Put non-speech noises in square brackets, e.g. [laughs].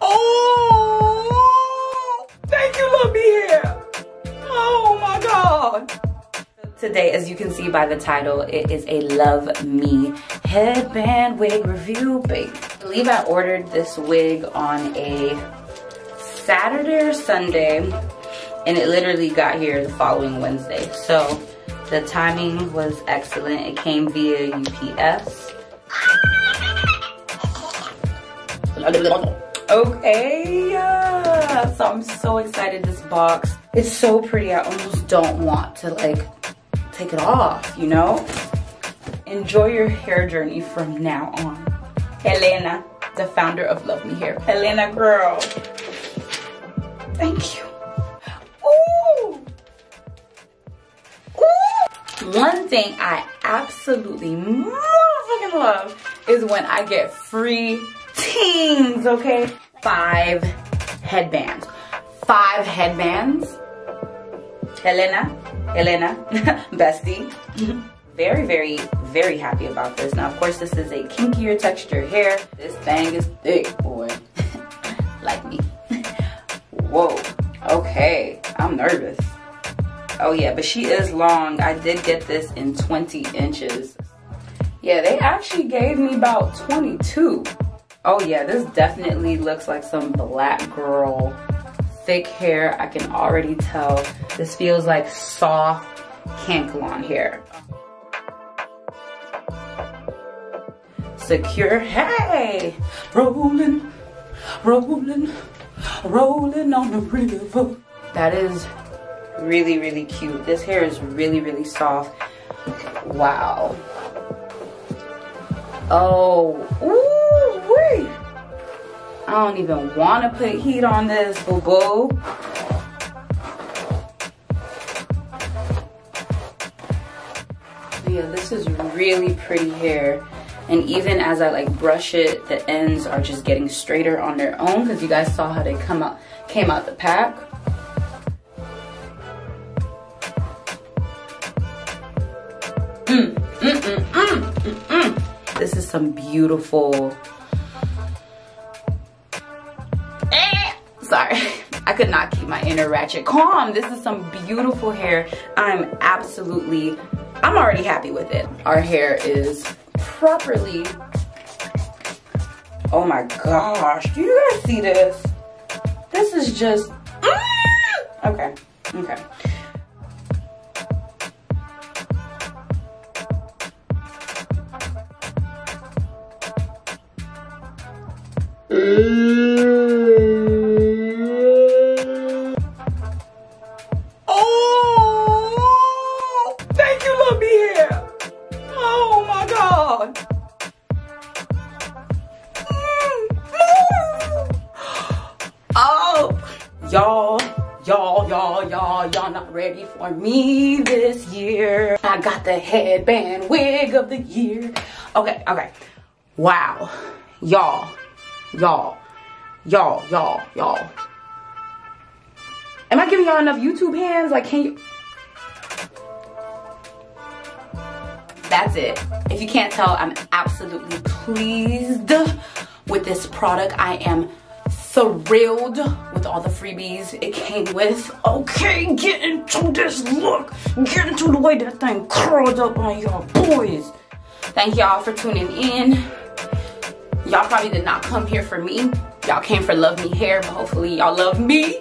Oh, thank you. Oh my God. Today, as you can see by the title, it is a Luvme headband wig review, babe. I believe I ordered this wig on a Saturday or Sunday, and it literally got here the following Wednesday. So the timing was excellent. It came via UPS. Okay, yeah. so I'm so excited this box. It's so pretty, I almost don't want to like take it off, you know? Enjoy your hair journey from now on. Helena, the founder of Luvme Hair. Helena girl. Thank you. One thing I absolutely motherfucking love is when I get free teens, okay? Five headbands. Five headbands. Helena, Elena, [laughs] bestie. very, very, very happy about this. Now, of course, this is a kinkier texture hair. This thing is thick, boy. [laughs] like me. [laughs] Whoa. Okay. I'm nervous. Oh, yeah, but she is long. I did get this in 20 inches. Yeah, they actually gave me about 22. Oh, yeah, this definitely looks like some black girl thick hair. I can already tell this feels like soft Kanekalon hair. Secure, hey! Rolling, rolling, rolling on the river. That is really, really cute. This hair is really, really soft. Wow. Oh, ooh, wait. I don't even want to put heat on this, boo-boo. Yeah, this is really pretty hair. And even as I like brush it, the ends are just getting straighter on their own because you guys saw how they come out, came out the pack. Mm, mm, mm, this is some beautiful sorry. [laughs] I could not keep my inner ratchet calm. This is some beautiful hair. I'm absolutely, I'm already happy with it. Our hair is properly, oh my gosh, do you guys see this? This is just, mm! okay, okay. Y'all, y'all, y'all, y'all, y'all not ready for me this year. I got the headband wig of the year. Okay, okay. Wow. Y'all, y'all, y'all, y'all, y'all. Am I giving y'all enough YouTube hands? Like, can you? That's it. If you can't tell, I'm absolutely pleased with this product. I am thrilled with all the freebies it came with. Okay, get into this look. Get into the way that thing curled up on y'all boys. Thank y'all for tuning in. Y'all probably did not come here for me. Y'all came for Luvme Hair, but hopefully y'all love me.